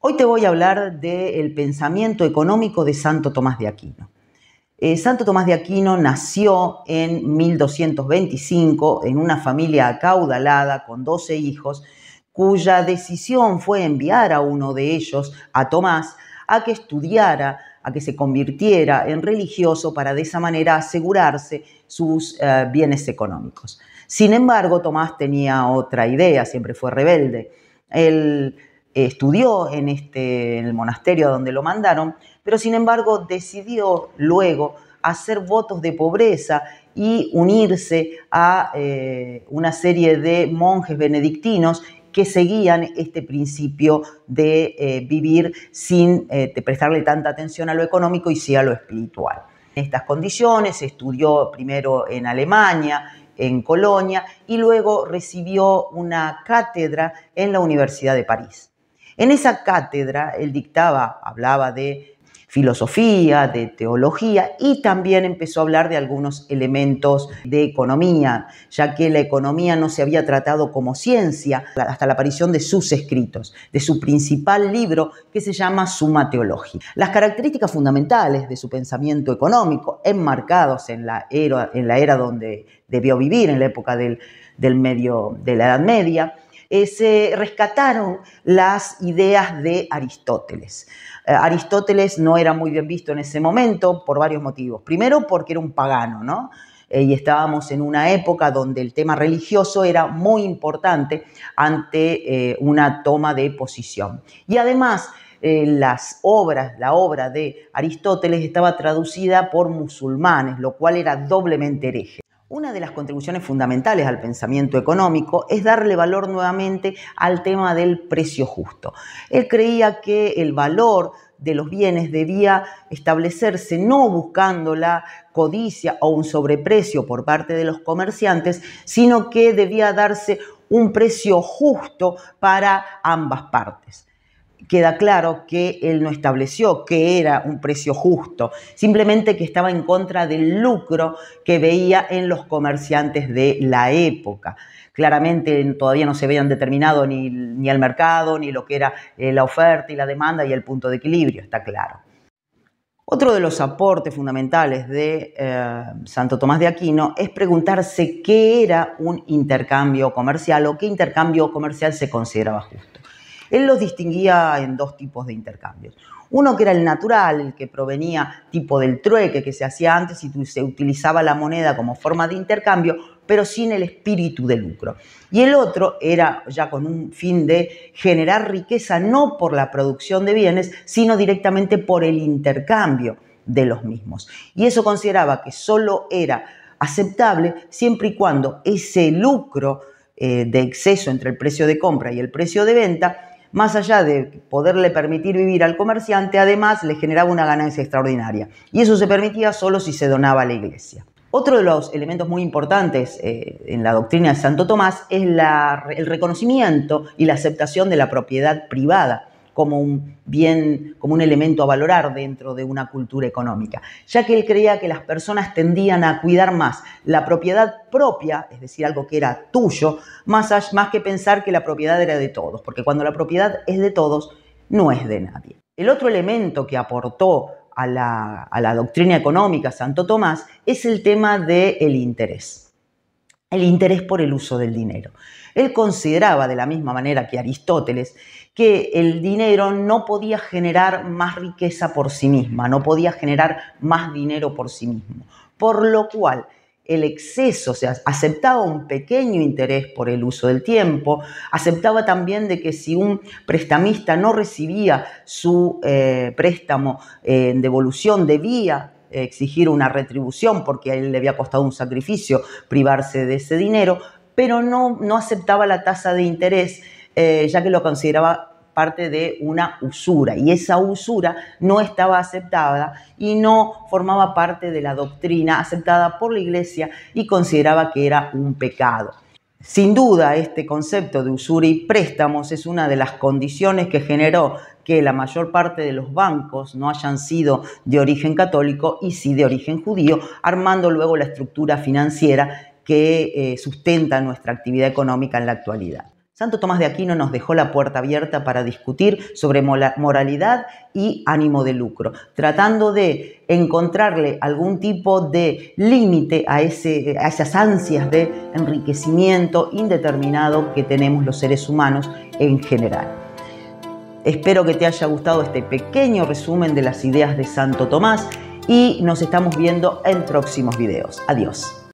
Hoy te voy a hablar del pensamiento económico de Santo Tomás de Aquino. Eh, Santo Tomás de Aquino nació en 1225 en una familia acaudalada con 12 hijos, cuya decisión fue enviar a uno de ellos, a Tomás, a que estudiara, a que se convirtiera en religioso para de esa manera asegurarse sus eh, bienes económicos. Sin embargo, Tomás tenía otra idea, siempre fue rebelde. Él estudió en, este, el monasterio donde lo mandaron, pero sin embargo decidió luego hacer votos de pobreza y unirse a eh, una serie de monjes benedictinos que seguían este principio de eh, vivir sin eh, prestarle tanta atención a lo económico y sí a lo espiritual. En estas condiciones estudió primero en Alemania, en Colonia y luego recibió una cátedra en la Universidad de París. En esa cátedra él dictaba, hablaba de filosofía, de teología y también empezó a hablar de algunos elementos de economía, ya que la economía no se había tratado como ciencia hasta la aparición de sus escritos, de su principal libro que se llama Suma Teología. Las características fundamentales de su pensamiento económico, enmarcados en la era, en la era donde debió vivir, en la época del, del medio, de la Edad Media, eh, se rescataron las ideas de Aristóteles. Eh, Aristóteles no era muy bien visto en ese momento por varios motivos. Primero porque era un pagano, ¿no? Eh, y estábamos en una época donde el tema religioso era muy importante ante una toma de posición. Y además, las obras, la obra de Aristóteles estaba traducida por musulmanes, lo cual era doblemente hereje. Una de las contribuciones fundamentales al pensamiento económico es darle valor nuevamente al tema del precio justo. Él creía que el valor de los bienes debía establecerse no buscando la codicia o un sobreprecio por parte de los comerciantes, sino que debía darse un precio justo para ambas partes queda claro que él no estableció que era un precio justo, simplemente que estaba en contra del lucro que veía en los comerciantes de la época. Claramente todavía no se habían determinado ni, ni el mercado, ni lo que era eh, la oferta y la demanda y el punto de equilibrio, está claro. Otro de los aportes fundamentales de eh, Santo Tomás de Aquino es preguntarse qué era un intercambio comercial o qué intercambio comercial se consideraba justo. Él los distinguía en dos tipos de intercambios. Uno que era el natural, el que provenía tipo del trueque que se hacía antes y se utilizaba la moneda como forma de intercambio, pero sin el espíritu de lucro. Y el otro era ya con un fin de generar riqueza no por la producción de bienes, sino directamente por el intercambio de los mismos. Y eso consideraba que solo era aceptable siempre y cuando ese lucro eh, de exceso entre el precio de compra y el precio de venta más allá de poderle permitir vivir al comerciante, además le generaba una ganancia extraordinaria. Y eso se permitía solo si se donaba a la iglesia. Otro de los elementos muy importantes eh, en la doctrina de Santo Tomás es el reconocimiento y la aceptación de la propiedad privada como un bien, como un elemento a valorar dentro de una cultura económica, ya que él creía que las personas tendían a cuidar más la propiedad propia, es decir, algo que era tuyo, más, que pensar que la propiedad era de todos, porque cuando la propiedad es de todos, no es de nadie. El otro elemento que aportó a la, a la doctrina económica Santo Tomás es el tema del interés. El interés por el uso del dinero. Él consideraba, de la misma manera que Aristóteles, que el dinero no podía generar más riqueza por sí misma, no podía generar más dinero por sí mismo. Por lo cual, el exceso, o sea, aceptaba un pequeño interés por el uso del tiempo, aceptaba también de que si un prestamista no recibía su eh, préstamo eh, en devolución, debía exigir una retribución porque a él le había costado un sacrificio privarse de ese dinero, pero no, no aceptaba la tasa de interés, eh, ya que lo consideraba parte de una usura y esa usura no estaba aceptada y no formaba parte de la doctrina aceptada por la iglesia y consideraba que era un pecado. Sin duda, este concepto de usura y préstamos es una de las condiciones que generó que la mayor parte de los bancos no hayan sido de origen católico y sí de origen judío, armando luego la estructura financiera que eh, sustenta nuestra actividad económica en la actualidad. Santo Tomás de Aquino nos dejó la puerta abierta para discutir sobre moralidad y ánimo de lucro, tratando de encontrarle algún tipo de límite a, esas ansias de enriquecimiento indeterminado que tenemos los seres humanos en general. Espero que te haya gustado este pequeño resumen de las ideas de Santo Tomás y nos estamos viendo en próximos videos. Adiós.